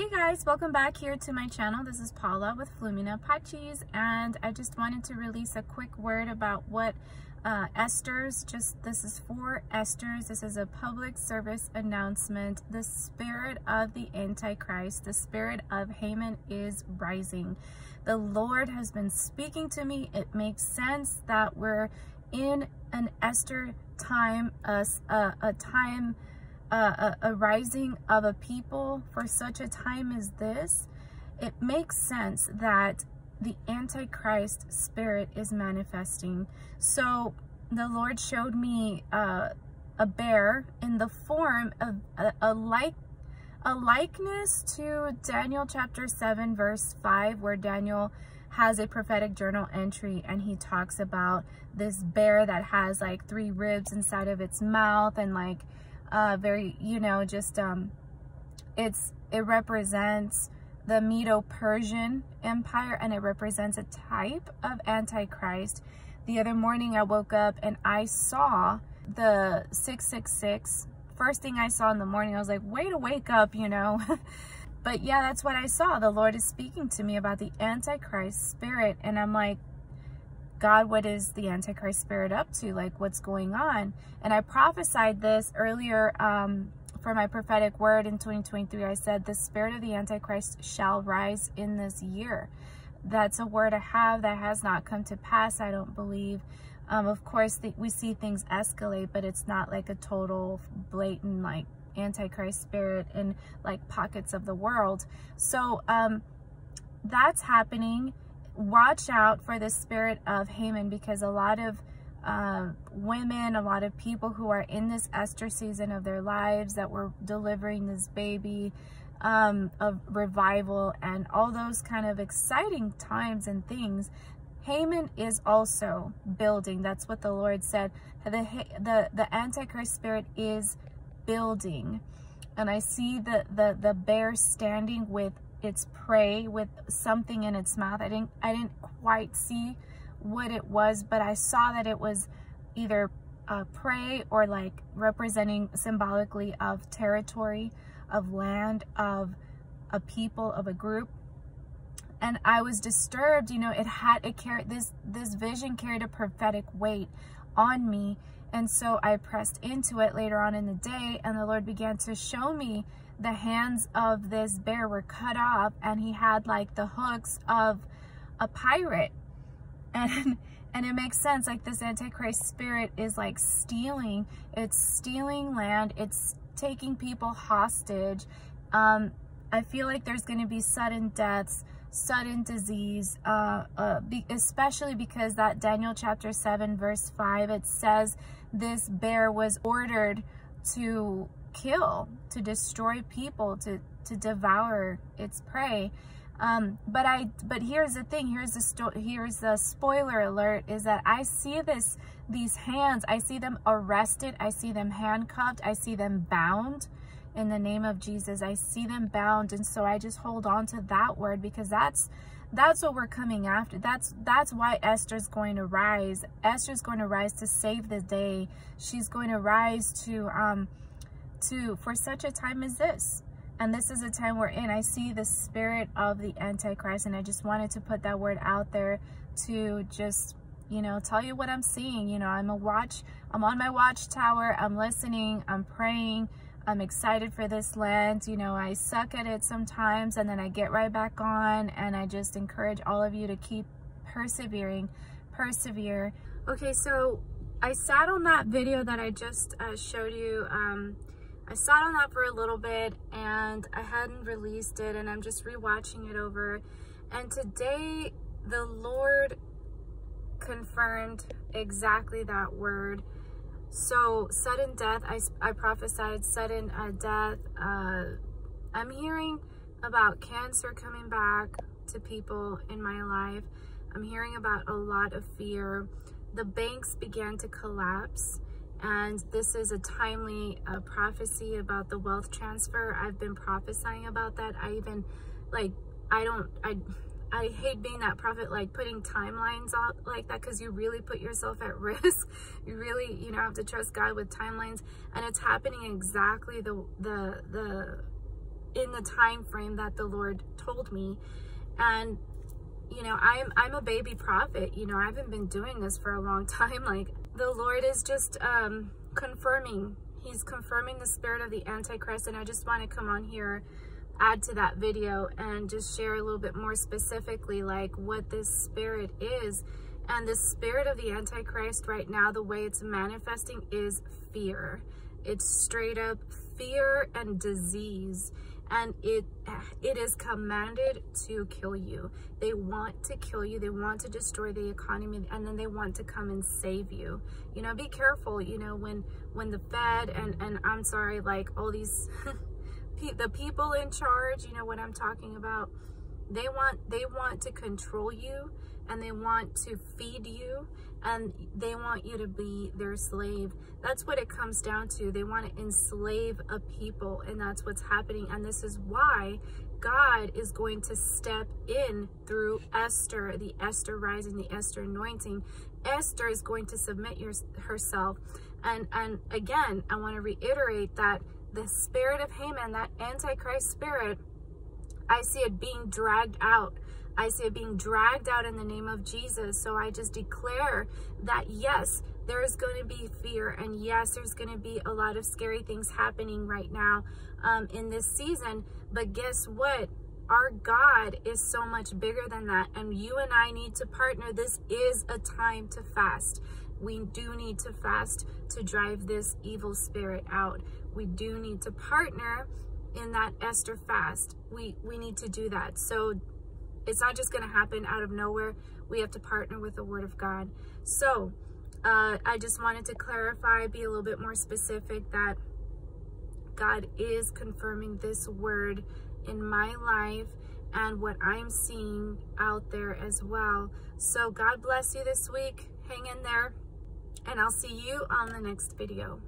Hey guys, welcome back here to my channel. This is Paula with Flumina Pacis and I just wanted to release a quick word about what uh, Esther's, just this is for Esther's, this is a public service announcement. The spirit of the Antichrist, the spirit of Haman is rising. The Lord has been speaking to me. It makes sense that we're in an Esther time, a, a, a time a, a, rising of a people for such a time as this, it makes sense that the Antichrist spirit is manifesting. So the Lord showed me uh, a bear in the form of a, a like a likeness to Daniel chapter 7 verse 5 where Daniel has a prophetic journal entry and he talks about this bear that has like three ribs inside of its mouth and like uh, very, you know, just, um, it's, it represents the Medo-Persian Empire and it represents a type of Antichrist. The other morning I woke up and I saw the 666. First thing I saw in the morning, I was like, way to wake up, you know. but yeah, that's what I saw. The Lord is speaking to me about the Antichrist spirit. And I'm like, God, what is the Antichrist spirit up to? Like, what's going on? And I prophesied this earlier um, for my prophetic word in 2023. I said, the spirit of the Antichrist shall rise in this year. That's a word I have that has not come to pass, I don't believe. Um, of course, the, we see things escalate, but it's not like a total blatant, like, Antichrist spirit in, like, pockets of the world. So, um, that's happening watch out for the spirit of Haman because a lot of uh, women, a lot of people who are in this Esther season of their lives that were delivering this baby um, of revival and all those kind of exciting times and things, Haman is also building. That's what the Lord said. The, the, the Antichrist spirit is building. And I see the, the, the bear standing with its prey with something in its mouth. I didn't I didn't quite see what it was, but I saw that it was either a prey or like representing symbolically of territory, of land, of a people, of a group. And I was disturbed, you know, it had it carried this this vision carried a prophetic weight on me. And so I pressed into it later on in the day and the Lord began to show me the hands of this bear were cut off and he had like the hooks of a pirate. And and it makes sense like this antichrist spirit is like stealing. It's stealing land. It's taking people hostage. Um i feel like there's going to be sudden deaths sudden disease uh, uh be, especially because that daniel chapter 7 verse 5 it says this bear was ordered to kill, to destroy people, to, to devour its prey. Um, but I, but here's the thing, here's the here's the spoiler alert is that I see this, these hands, I see them arrested, I see them handcuffed, I see them bound in the name of Jesus. I see them bound. And so I just hold on to that word because that's, that's what we're coming after. That's, that's why Esther's going to rise. Esther's going to rise to save the day. She's going to rise to, um, to for such a time as this and this is a time we're in i see the spirit of the antichrist and i just wanted to put that word out there to just you know tell you what i'm seeing you know i'm a watch i'm on my watchtower i'm listening i'm praying i'm excited for this land you know i suck at it sometimes and then i get right back on and i just encourage all of you to keep persevering persevere okay so i sat on that video that i just uh, showed you um, I sat on that for a little bit and I hadn't released it and I'm just rewatching it over. And today the Lord confirmed exactly that word. So sudden death, I, I prophesied sudden uh, death. Uh, I'm hearing about cancer coming back to people in my life. I'm hearing about a lot of fear. The banks began to collapse and this is a timely uh, prophecy about the wealth transfer. I've been prophesying about that. I even, like, I don't, I, I hate being that prophet, like putting timelines out like that because you really put yourself at risk. you really, you know, have to trust God with timelines. And it's happening exactly the, the, the, in the time frame that the Lord told me. And you know, I'm I'm a baby prophet. You know, I haven't been doing this for a long time. Like the Lord is just um confirming. He's confirming the spirit of the Antichrist. And I just want to come on here, add to that video and just share a little bit more specifically like what this spirit is. And the spirit of the Antichrist right now, the way it's manifesting is fear. It's straight up fear and disease and it it is commanded to kill you they want to kill you they want to destroy the economy and then they want to come and save you you know be careful you know when when the fed and and i'm sorry like all these the people in charge you know what i'm talking about they want they want to control you and they want to feed you and they want you to be their slave. That's what it comes down to. They want to enslave a people and that's what's happening. And this is why God is going to step in through Esther, the Esther rising, the Esther anointing. Esther is going to submit your, herself. And, and again, I want to reiterate that the spirit of Haman, that Antichrist spirit, I see it being dragged out I see it being dragged out in the name of Jesus. So I just declare that yes, there is going to be fear and yes, there's going to be a lot of scary things happening right now um, in this season. But guess what? Our God is so much bigger than that. And you and I need to partner. This is a time to fast. We do need to fast to drive this evil spirit out. We do need to partner in that Esther fast. We, we need to do that. So it's not just going to happen out of nowhere. We have to partner with the Word of God. So uh, I just wanted to clarify, be a little bit more specific that God is confirming this word in my life and what I'm seeing out there as well. So God bless you this week. Hang in there and I'll see you on the next video.